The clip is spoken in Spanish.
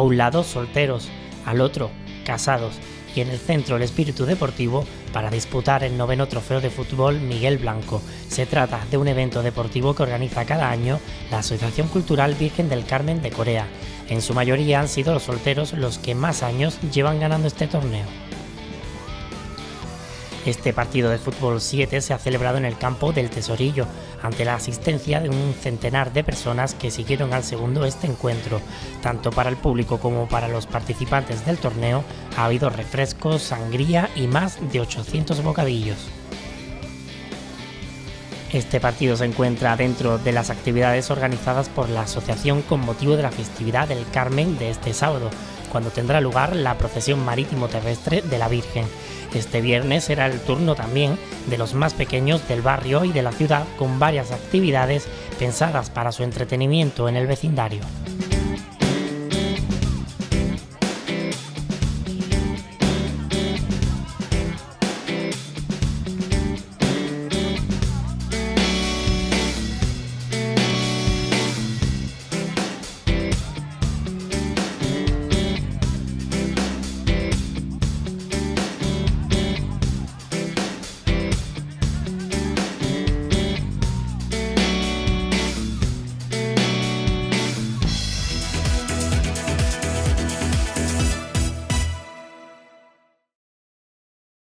un lado solteros, al otro casados y en el centro el espíritu deportivo para disputar el noveno trofeo de fútbol Miguel Blanco. Se trata de un evento deportivo que organiza cada año la Asociación Cultural Virgen del Carmen de Corea. En su mayoría han sido los solteros los que más años llevan ganando este torneo. Este partido de fútbol 7 se ha celebrado en el campo del Tesorillo, ante la asistencia de un centenar de personas que siguieron al segundo este encuentro. Tanto para el público como para los participantes del torneo ha habido refrescos, sangría y más de 800 bocadillos. Este partido se encuentra dentro de las actividades organizadas por la asociación con motivo de la festividad del Carmen de este sábado, cuando tendrá lugar la procesión marítimo terrestre de la Virgen. Este viernes será el turno también de los más pequeños del barrio y de la ciudad con varias actividades pensadas para su entretenimiento en el vecindario.